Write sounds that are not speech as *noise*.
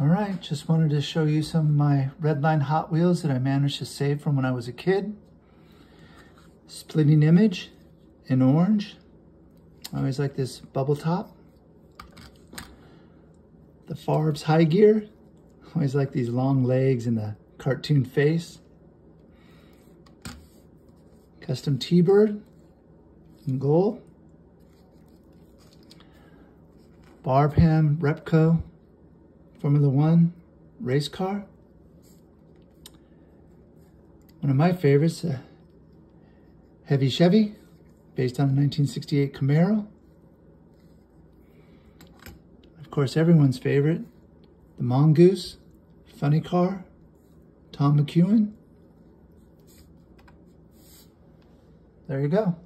All right, just wanted to show you some of my Redline Hot Wheels that I managed to save from when I was a kid. Splittin' Image in orange. I always like this bubble top. The Farbs Hy Gear. *laughs* Always like these long legs and the cartoon face. Custom T-Bird in gold. Barbham Repco Formula One race car. One of my favorites, a heavy Chevy, based on a 1968 Camaro. Of course, everyone's favorite, the Mongoose, funny car, Tom McEwen. There you go.